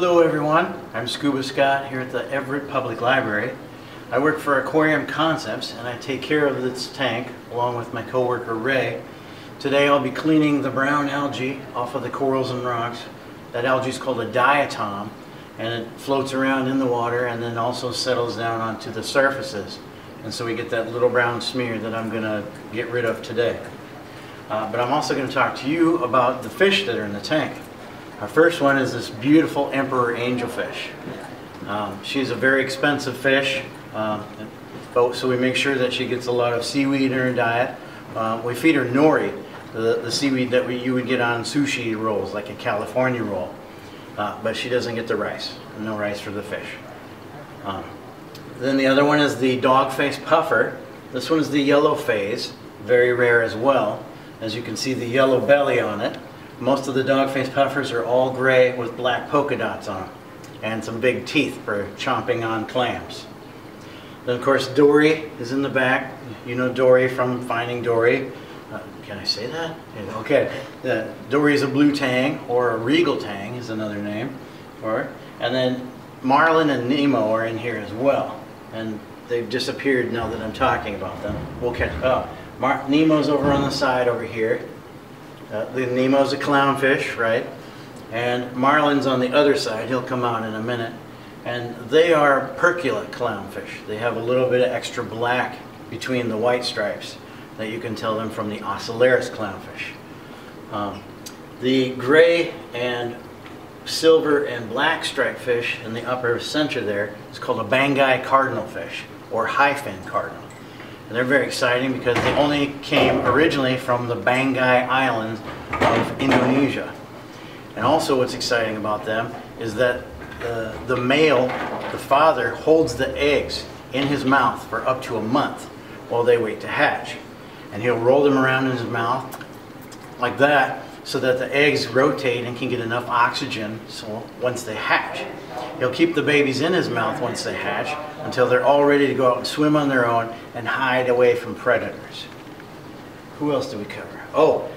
Hello everyone, I'm Scuba Scott here at the Everett Public Library. I work for Aquarium Concepts and I take care of this tank along with my coworker Ray. Today I'll be cleaning the brown algae off of the corals and rocks. That algae is called a diatom and it floats around in the water and then also settles down onto the surfaces. And so we get that little brown smear that I'm going to get rid of today. Uh, but I'm also going to talk to you about the fish that are in the tank. Our first one is this beautiful emperor angelfish. Um, she's a very expensive fish, um, but, so we make sure that she gets a lot of seaweed in her diet. Uh, we feed her nori, the, the seaweed that we, you would get on sushi rolls, like a California roll. Uh, but she doesn't get the rice. No rice for the fish. Um, then the other one is the dog-faced puffer. This one is the yellow phase, very rare as well. As you can see the yellow belly on it. Most of the dog-faced puffers are all gray with black polka dots on them and some big teeth for chomping on clams. Then of course Dory is in the back. You know Dory from Finding Dory. Uh, can I say that? Okay. Uh, Dory is a blue tang or a regal tang is another name for it. And then Marlin and Nemo are in here as well. And they've disappeared now that I'm talking about them. We'll catch, oh, Mar Nemo's over on the side over here. Uh, the Nemo's a clownfish, right? And Marlin's on the other side. He'll come out in a minute. And they are percula clownfish. They have a little bit of extra black between the white stripes that you can tell them from the Ocellaris clownfish. Um, the gray and silver and black striped fish in the upper center there is called a Banggai cardinal fish or highfin cardinal. And they're very exciting because they only came originally from the Banggai Islands of Indonesia. And also what's exciting about them is that the, the male, the father, holds the eggs in his mouth for up to a month while they wait to hatch. And he'll roll them around in his mouth like that so that the eggs rotate and can get enough oxygen so once they hatch. He'll keep the babies in his mouth once they hatch until they're all ready to go out and swim on their own and hide away from predators. Who else do we cover? Oh,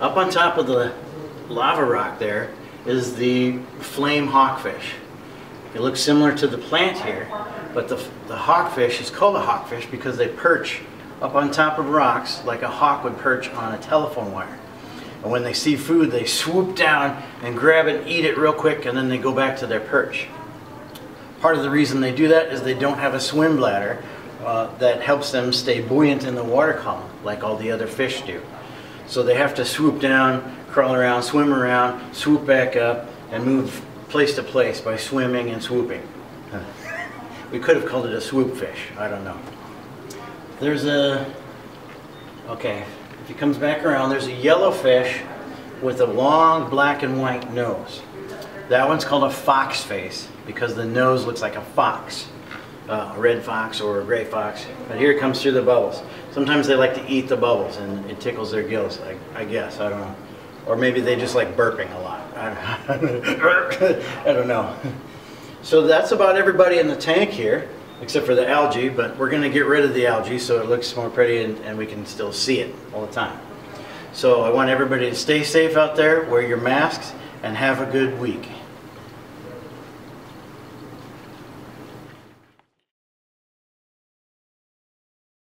up on top of the lava rock there is the flame hawkfish. It looks similar to the plant here, but the, the hawkfish is called a hawkfish because they perch up on top of rocks like a hawk would perch on a telephone wire. And when they see food, they swoop down and grab it, eat it real quick, and then they go back to their perch. Part of the reason they do that is they don't have a swim bladder uh, that helps them stay buoyant in the water column, like all the other fish do. So they have to swoop down, crawl around, swim around, swoop back up, and move place to place by swimming and swooping. we could have called it a swoop fish. I don't know. There's a, okay, if he comes back around, there's a yellow fish with a long black and white nose. That one's called a fox face because the nose looks like a fox. Uh, a red fox or a gray fox. But here it comes through the bubbles. Sometimes they like to eat the bubbles and it tickles their gills, I, I guess, I don't know. Or maybe they just like burping a lot. I don't, I don't know. So that's about everybody in the tank here except for the algae, but we're going to get rid of the algae so it looks more pretty and, and, we can still see it all the time. So I want everybody to stay safe out there, wear your masks, and have a good week.